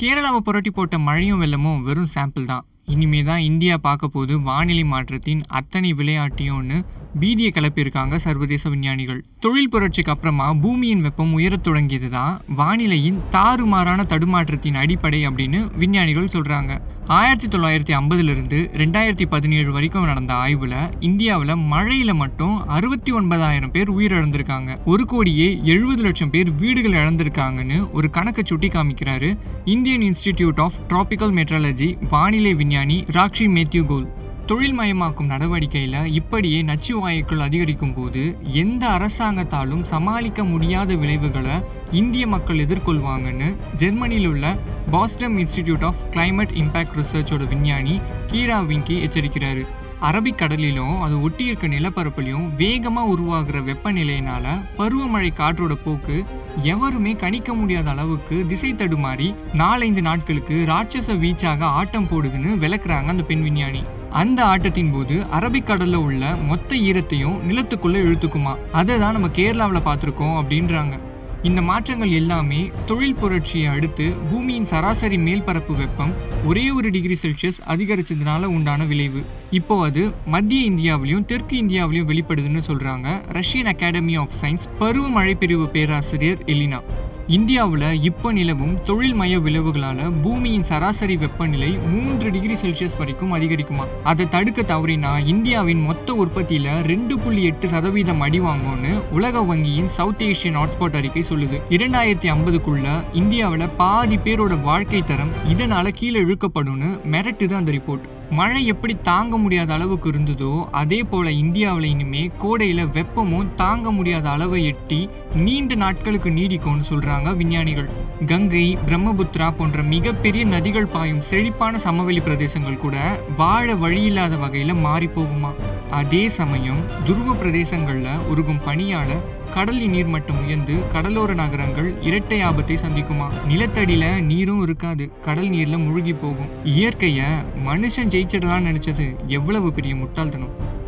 கேரளாவை புரட்டி போட்ட மழையும் வெள்ளமும் வெறும் சாம்பிள் தான். இனிமே தான் இந்தியா பார்க்க போது வானிலை மாற்றத்தின் அத்தனை விளையாட்டையும்னு பீதியை கிளப்பியிருக்காங்க சர்வதேச விஞ்ஞானிகள். தொழில் புரட்சிக்கு அப்புறமா பூமியின் வெப்பம் உயரத் தொடங்கியது தான் வானிலையின் தாறுமாறான தடுமாற்றத்தின் அடிப்படை அப்படின்னு விஞ்ஞானிகள் சொல்கிறாங்க ஆயிரத்தி தொள்ளாயிரத்தி ஐம்பதுலேருந்து ரெண்டாயிரத்தி பதினேழு வரைக்கும் நடந்த ஆய்வில் இந்தியாவில் மழையில் மட்டும் அறுபத்தி ஒன்பதாயிரம் பேர் உயிரிழந்திருக்காங்க. ஒரு கோடியே எழுபது லட்சம் பேர் வீடுகள் இழந்திருக்காங்கன்னு ஒரு கணக்கை சுட்டி காமிக்கிறாரு Indian Institute of Tropical Meteorology வானிலை விஞ்ஞானி ராக்ஷி மேத்யூ கோல். தொழில்மயமாக்கும் நடவடிக்கையில் இப்படியே நச்சு வாயுக்கள் அதிகரிக்கும் போது எந்த அரசாங்கத்தாலும் சமாளிக்க முடியாத விளைவுகளை இந்திய மக்கள் எதிர்கொள்வாங்கன்னு ஜெர்மனியில் உள்ள Potsdam Institute of Climate Impact ரிசர்ச்சோட விஞ்ஞானி கீரா விங்கி எச்சரிக்கிறாரு. அரபிக்கடலிலும் அது ஒட்டி இருக்க நிலப்பரப்புலையும் வேகமாக உருவாகிற வெப்பநிலையினால பருவமழை காற்றோட போக்கு எவருமே கணிக்க முடியாத அளவுக்கு திசை தடுமாறி நாலஞ்சு நாட்களுக்கு ராட்சச வீச்சாக ஆட்டம் போடுதுன்னு விளக்குறாங்க அந்த பெண் விஞ்ஞானி. அந்த ஆட்டத்தின் போது அரபிக்கடல்ல உள்ள மொத்த ஈரத்தையும் நிலத்துக்குள்ள இழுத்துக்குமா. அதை தான் நம்ம கேரளாவில் பார்த்துருக்கோம் அப்படின்றாங்க. இந்த மாற்றங்கள் எல்லாமே தொழில் புரட்சியை அடுத்து பூமியின் சராசரி மேல்பரப்பு வெப்பம் ஒரே ஒரு டிகிரி செல்சியஸ் அதிகரிச்சதுனால உண்டான விளைவு. இப்போ அது மத்திய இந்தியாவிலையும் தெற்கு இந்தியாவிலையும் வெளிப்படுதுன்னு சொல்றாங்க ரஷ்யன் அகாடமி ஆஃப் சயின்ஸ் பருவமழை பிரிவு பேராசிரியர் எலினா. இந்தியாவில் இப்போ நிலவும் தொழில்மய விளைவுகளால் பூமியின் சராசரி வெப்பநிலை மூன்று டிகிரி செல்சியஸ் வரைக்கும் அதிகரிக்குமா? அதை தடுக்க தவறினா இந்தியாவின் மொத்த உற்பத்தியில் ரெண்டு புள்ளி எட்டு சதவீதம் அடி வாங்கும்னு உலக வங்கியின் சவுத் ஏஷியன் ஹாட்ஸ்பாட் அறிக்கை சொல்லுது. இரண்டாயிரத்தி ஐம்பதுக்குள்ள இந்தியாவில் பாதி பேரோட வாழ்க்கை தரம் இதனால் கீழே இழுக்கப்படும்னு மிரட்டுது அந்த ரிப்போர்ட். மழை எப்படி தாங்க முடியாத அளவுக்கு இருந்ததோ அதே போல் இந்தியாவில் இனிமே கோடையில் வெப்பமும் தாங்க முடியாத அளவை எட்டி நீண்ட நாட்களுக்கு நீடிக்கும்னு சொல்கிறாங்க விஞ்ஞானிகள். கங்கை பிரம்மபுத்திரா போன்ற மிகப்பெரிய நதிகள் பாயும் செழிப்பான சமவெளி பிரதேசங்கள் கூட வாழ வழியில்லாத வகையில் மாறி போகுமா? அதே சமயம் துருவ பிரதேசங்களில் உருகும் பனியால கடலின் நீர்மட்டம் உயர்ந்து கடலோர நகரங்கள் இரட்டை ஆபத்தை சந்திக்குமா? நிலத்தடியில நீரும் இருக்காது கடல் நீர்ல முழுகி போகும். இயற்கைய மனுஷன் ஜெயிச்சிடலாம்னு நினைச்சது எவ்வளவு பெரிய முட்டாள்தனம்?